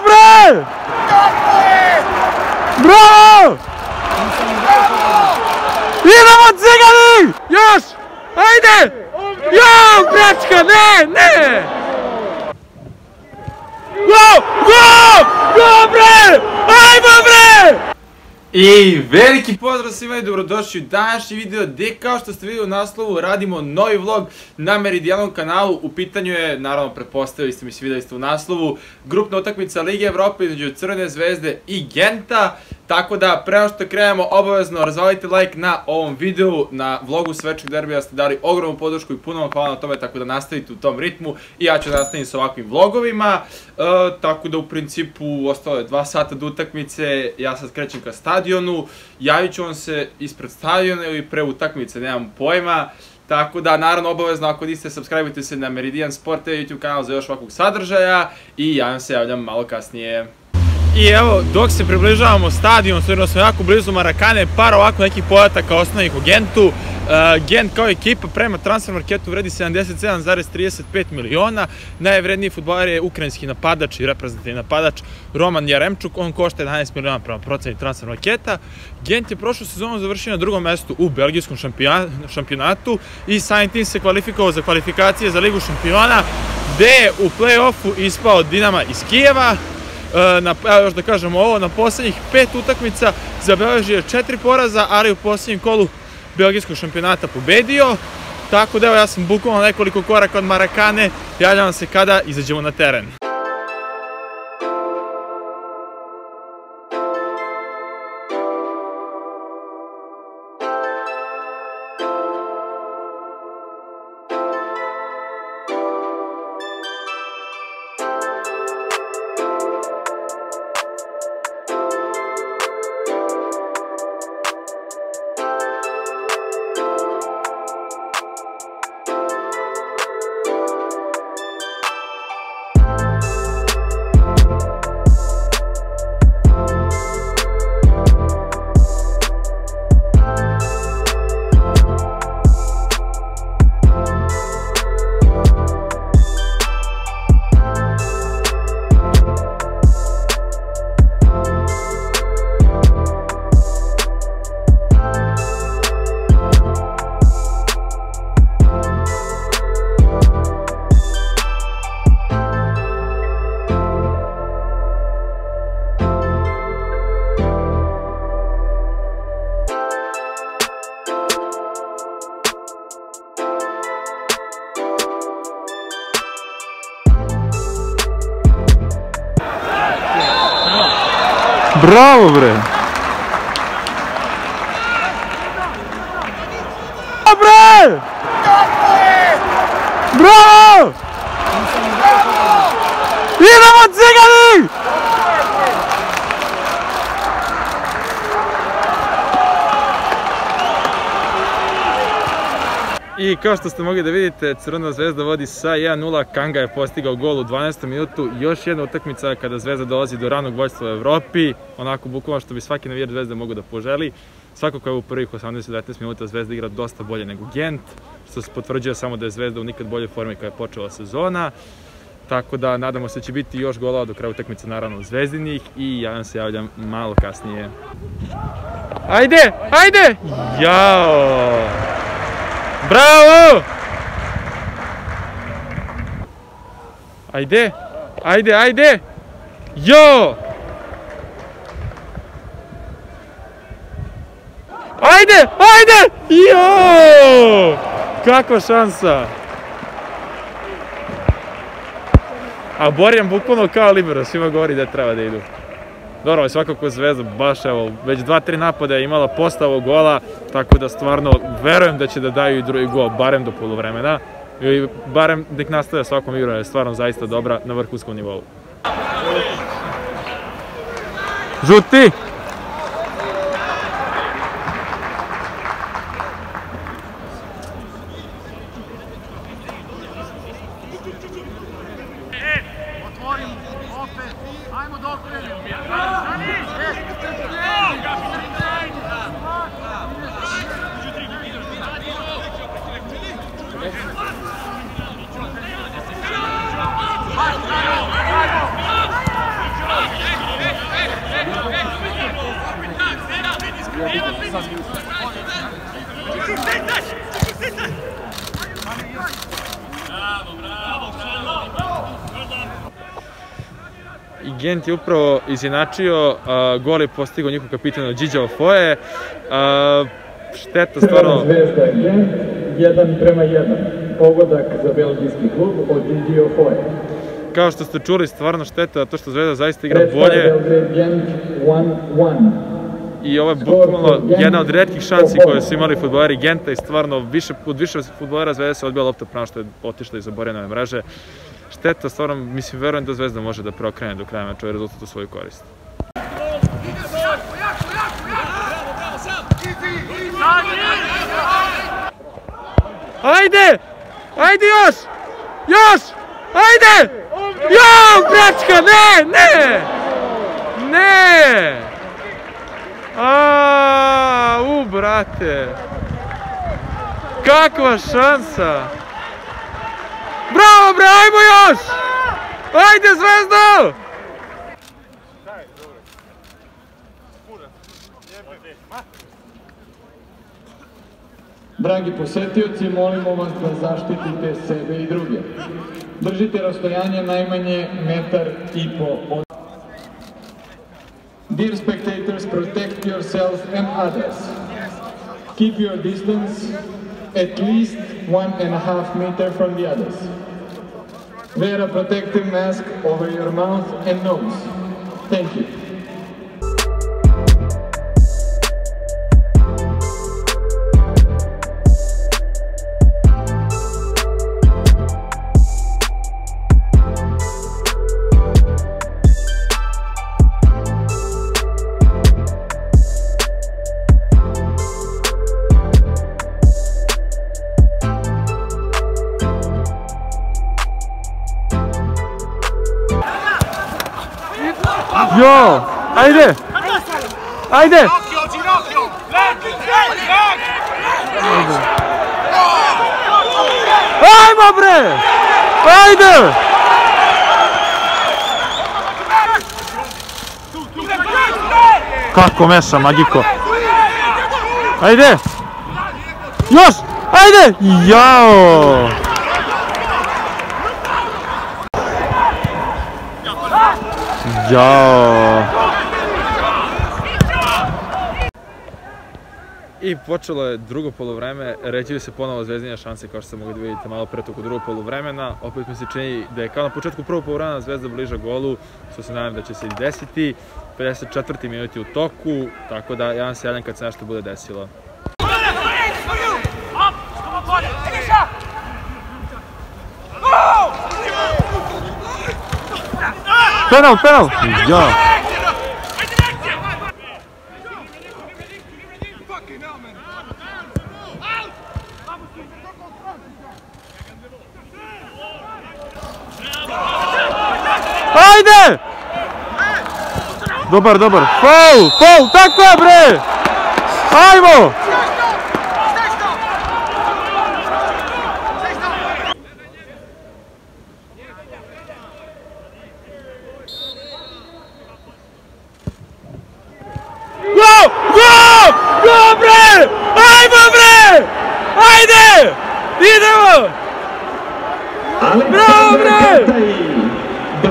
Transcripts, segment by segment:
bre! Bravo! Idemo cigani! Još! Ajde! Jo, bračka, ne, ne! Go! Go! Go, bre! Ajmo, bre! I veliki pozdrav svima i dobrodošli u današnji video gdje kao što ste vidjeli u naslovu radimo novi vlog na Meridijanom kanalu. U pitanju je, naravno pretpostavili ste mi se vidjeli ste u naslovu, grupna utakmica Lige Evrope između Crvene zvezde i Genta. Tako da, prema što krenemo, obavezno razvalite like na ovom videu, na vlogu Svečeg derbija ste dali ogromnu podršku i puno vam hvala na tome, tako da nastavite u tom ritmu i ja ću nastaviti sa ovakvim vlogovima. E, tako da u principu ostalo je dva sata do utakmice, ja sad krećem ka stadionu, javit ću vam se ispred stadiona ili pre utakmice, nemam pojma. Tako da, naravno, obavezno, ako niste, subscribe se na Meridian Sport YouTube kanal za još ovakvog sadržaja i ja vam se javljam malo kasnije. I evo, dok se približavamo stadion, stvarno smo jako blizu Marakane, par ovako nekih podataka osnovnih u Gentu. Uh, Gent kao ekipa prema transfer marketu vredi 77,35 miliona. Najvredniji futboler je ukrajinski napadač i reprezentativni napadač Roman Jaremčuk. On košta 11 miliona prema proceni transfer marketa. Gent je prošlu sezonu završio na drugom mestu u belgijskom šampionatu i samim tim se kvalifikovao za kvalifikacije za Ligu šampiona, gde je u play-offu ispao Dinama iz Kijeva, E, na, evo još da kažemo ovo, na poslednjih pet utakmica zabeležio četiri poraza, ali u posljednjem kolu belgijskog šampionata pobedio. Tako da evo ja sam bukvalno nekoliko koraka od Marakane, javljam se kada izađemo na teren. Bravo bre! Bre! Bravo! Idemo cigani! I kao što ste mogli da vidite, Crvena zvezda vodi sa 1-0, Kanga je postigao gol u 12. minutu, još jedna utakmica kada zvezda dolazi do ranog vođstva u Evropi, onako bukvalno što bi svaki navijer zvezda mogu da poželi. Svakako je u prvih 18-19 minuta zvezda igra dosta bolje nego Gent, što se potvrđuje samo da je zvezda u nikad bolje formi kada je počela sezona. Tako da nadamo se da će biti još golova do kraja utakmice naravno zvezdinih i ja vam se javljam malo kasnije. Ajde, ajde! Jao! Bravo! Ajde, ajde, ajde! Jo! Ajde, ajde! Jo! Kakva šansa! A Borjan bukvalno kao libero, svima govori da treba da idu. Dobro, svakako Zvezda baš, evo, već dva, tri napada je imala postavo gola, tako da stvarno verujem da će da daju i drugi gol, barem do polovremena. I barem nek nastave da svakom igru, je stvarno zaista dobra na vrhunskom nivou. Žuti! E, otvorim opet, ajmo da dok Gent je upravo izjednačio, a, gol je postigao njihov kapitan Điđa Ofoje. A, šteta stvarno... Zvezda Gent, 1 prema 1. Pogodak za belgijski klub od Gigi Ofoje. Kao što ste čuli, stvarno šteta, to što Zvezda zaista igra Predstav bolje Belgrade Gent 1-1. i ovo je bukvalno jedna od redkih šansi koje su imali futboleri Genta i stvarno više, od više futbolera Zvezda se odbila lopta prema što je otišla iz oborenove mreže. Šteta, stvarno, mislim, verujem da Zvezda može da preokrene do kraja meča ovaj rezultat u svoju korist. Ajde! Ajde još! Još! Ajde! Jo, bračka, ne, ne! Ne! A, u, brate! Kakva šansa! Bravo, bre, ajmo još! Ajde, Zvezdo! Dragi posetioci, molimo vas da zaštitite sebe i druge. Držite rastojanje najmanje metar i po od... Dear spectators, protect yourself and others. Keep your distance at least one and a half meter from the others. Wear a protective mask over your mouth and nose. Thank you. Ajmo bre! Ajde! Kako meša, Magiko? Ajde! Još! Ajde! Jao! Jao! I počelo je drugo polovreme, ređili se ponovo zvezdinja šanse kao što ste mogli da vidite malo pre toko drugog polovremena. Opet mi se čini da je kao na početku prvog polovremena zvezda bliža golu, što se nadam da će se i desiti. 54. minuti u toku, tako da ja vam se javljam kad se nešto bude desilo. Penal, penal! Ja! Ajde! Dobar, dobar. Faul, faul, tako je bre! Ajmo! Go! Go! Go bre! Ajmo bre! Ajde! Idemo! Bravo, bre!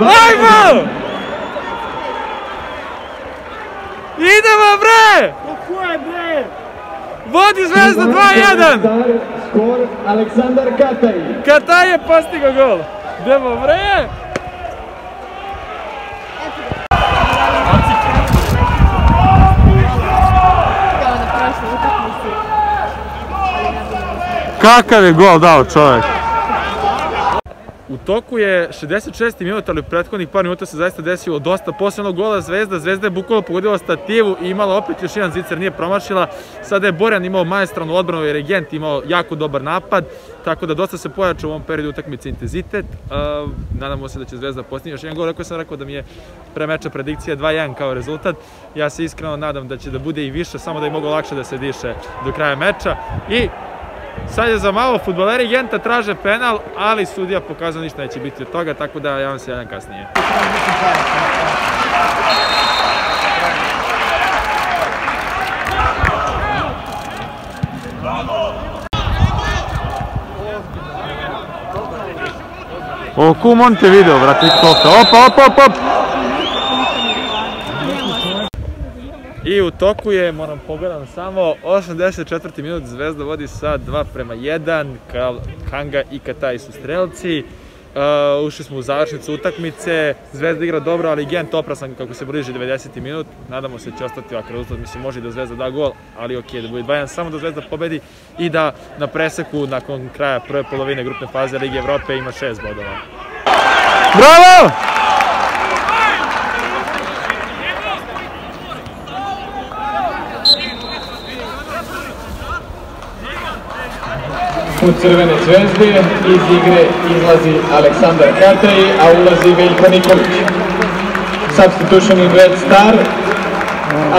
Ajmo! Idemo bre! Vodi Zvezda 2-1! Skor Aleksandar Kataj. Kataj je postigao gol. Idemo bre! Kakav je gol dao čovjek? U toku je 66. minut, ali u prethodnih par minuta se zaista desilo dosta posebnog gola Zvezda. Zvezda je bukvalno pogodila stativu i imala opet još jedan zicer, nije promašila. Sada je Borjan imao maestralnu odbranu i Regent imao jako dobar napad, tako da dosta se pojačao u ovom periodu utakmice intenzitet. Uh, nadamo se da će Zvezda postići još jedan gol. Rekao sam rekao da mi je pre meča predikcija 2-1 kao rezultat. Ja se iskreno nadam da će da bude i više, samo da je mogo lakše da se diše do kraja meča. I Sad je za malo, futboleri Genta traže penal, ali sudija pokazao ništa neće biti od toga, tako da ja vam se javljam kasnije. O, kum on te video, brate. Opa, opa, opa, opa. I u toku je, moram pogledam samo, 84. minut Zvezda vodi sa 2 prema 1, Kal, Kanga i Kataj su strelci. Uh, ušli smo u završnicu utakmice, Zvezda igra dobro, ali Gent oprasan kako se bliži 90. minut. Nadamo se da će ostati ovakav rezultat, mislim može i da Zvezda da gol, ali ok, da bude 2 samo da Zvezda pobedi i da na preseku nakon kraja prve polovine grupne faze Lige Evrope ima 6 bodova. Bravo! U crvene zvezde iz igre izlazi Aleksandar Kataj, a ulazi Veljko Nikolić. Substitution in red star.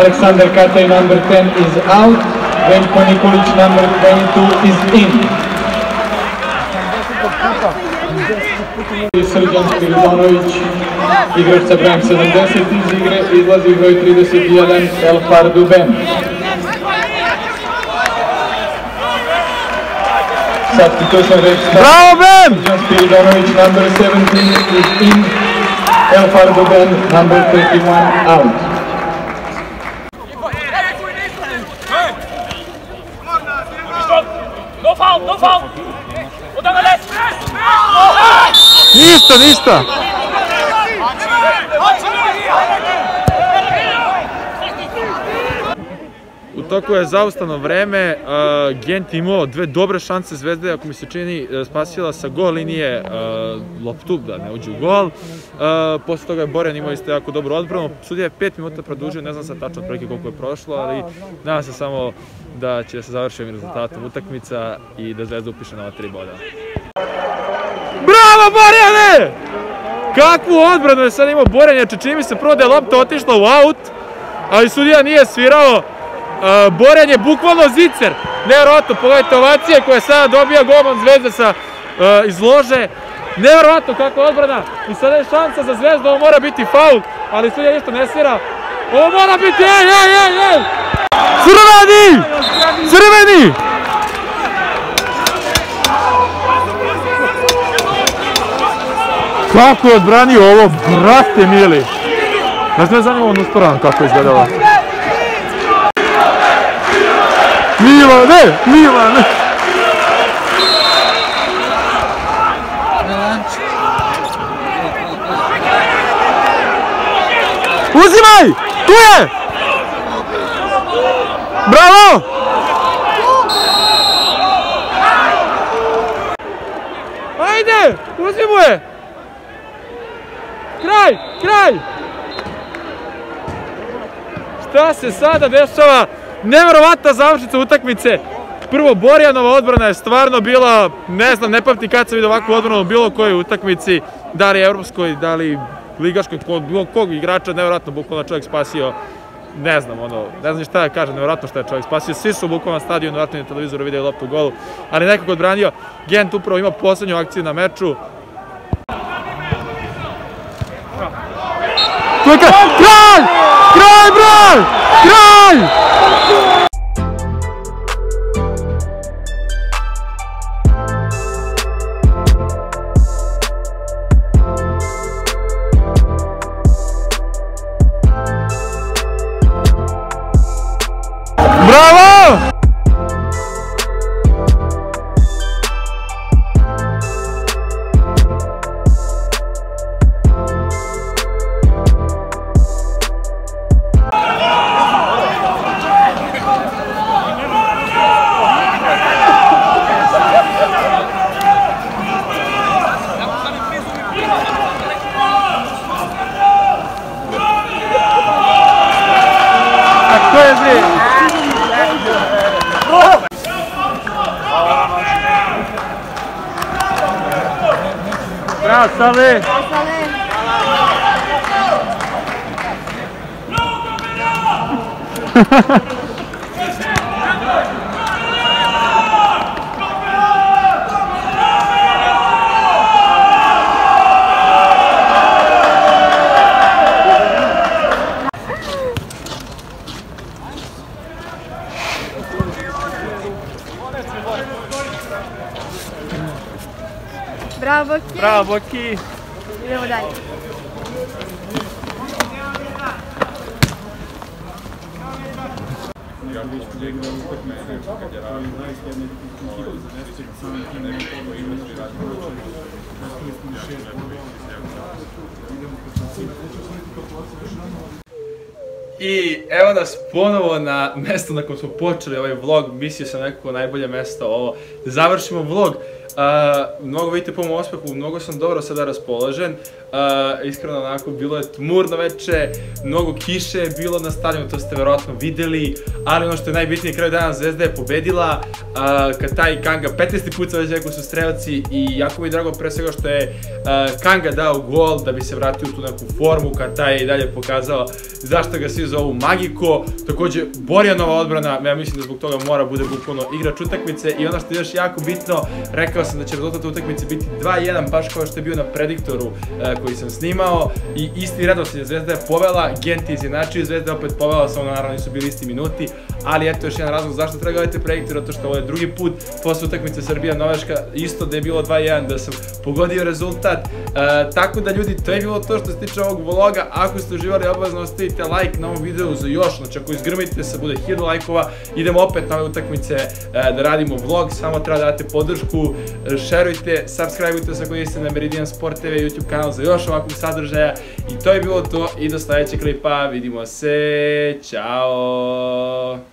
Alexander Kataj number 10 is out. Veljko Nikolić number 22 is in. Srđan Spiridonović, igrač sa brojem 70 iz igre, izlazi broj 31 Elfar Duben. Substitution red star. Bravo Ben! Srđan Spiridonović number 17 is in. Elfar Duben number 31 out. No foul, no foul! Udano left! Ništa, ništa! U toku je zaustavno vreme, uh, Gent imao dve dobre šanse Zvezde, ako mi se čini, uh, spasila sa gol linije uh, loptu da ne uđe u gol. Posle toga je Borjan imao isto jako dobru odbranu. Sudija je 5 minuta produžio, ne znam sad tačno otprilike koliko je prošlo, ali nadam se samo da će se završiti rezultatom utakmica i da Zvezda upiše nova tri boda. Bravo Borjane! Kakvu odbranu je sad imao Borjan, čini mi se prvo da je lopta otišla u aut, ali sudija nije svirao. Uh, Borjan je bukvalno zicer. Nevjerovatno, pogledajte ovacije koje sada dobija golman Zvezde sa uh, iz lože. Nevjerovatno kakva odbrana. I sada je šansa za Zvezdu, ovo mora biti faul, ali sudija ništa ne svira. Ovo mora biti, ej, ej, ej, ej! Crveni! Crveni! Kako je odbranio ovo, brate mili! Ja sam zanimljivo ono stranu kako je Milane, Milane! Uzimaj! Tu je! Bravo! Ajde! Uzmi mu je! Kraj! Kraj! Šta se sada dešava? Neverovatna završnica utakmice. Prvo, Borjanova odbrana je stvarno bila, ne znam, ne pamtim kad sam vidio ovakvu odbranu u bilo kojoj utakmici, da li evropskoj, da li ligaškoj, kod bilo kog igrača, nevjerojatno, bukvalno čovjek spasio, ne znam, ono, ne znam šta da kažem, nevjerojatno šta je čovjek spasio, svi su bukvalno na stadionu, nevjerojatno na televizoru vidjeli loptu u golu, ali nekako odbranio, Gent upravo ima poslednju akciju na meču, Tu je kraj! Kraj! Kraj, Bravo, Ki. Bravo, Ki! Idemo dalje. biegną Thank you. I evo nas ponovo na mesto na kojem smo počeli ovaj vlog, mislio sam nekako najbolje mesto ovo, da završimo vlog. Uh, mnogo vidite po mom ospehu, mnogo sam dobro sada raspoložen, uh, iskreno onako bilo je tmurno veče, mnogo kiše je bilo na stadionu, to ste verovatno videli, ali ono što je najbitnije, kraj dana Zvezda je pobedila, uh, Kataj i Kanga 15. put sa već rekao su strelci i jako mi je drago pre svega što je uh, Kanga dao gol da bi se vratio u tu neku formu, Kataj je i dalje pokazao zašto ga svi zovu Magiko, takođe Borjanova odbrana, ja mislim da zbog toga mora bude bukvalno igrač utakmice i ono što je još jako bitno, rekao sam da će rezultat utakmice biti 2-1, baš kao što je bio na prediktoru e, koji sam snimao i isti radost je Zvezda je povela, Gent je izjednačio, Zvezda je opet povela, samo naravno nisu bili isti minuti, ali eto još jedan razlog zašto treba gledati prediktor, zato što ovo je drugi put posle utakmice Srbija-Norveška, isto da je bilo 2-1, da sam pogodio rezultat, e, tako da ljudi, to je bilo to što se tiče ovog vloga, ako ste uživali obavezno ostavite like na ovom videu za još, znači ako izgrmite se, bude 1000 lajkova, idemo opet na ove utakmice e, da radimo vlog, samo treba da date podršku, šerujte, subscribeujte se ako niste na Meridian Sport TV YouTube kanal za još ovakvog sadržaja. I to je bilo to i do sledećeg klipa, vidimo se, čao!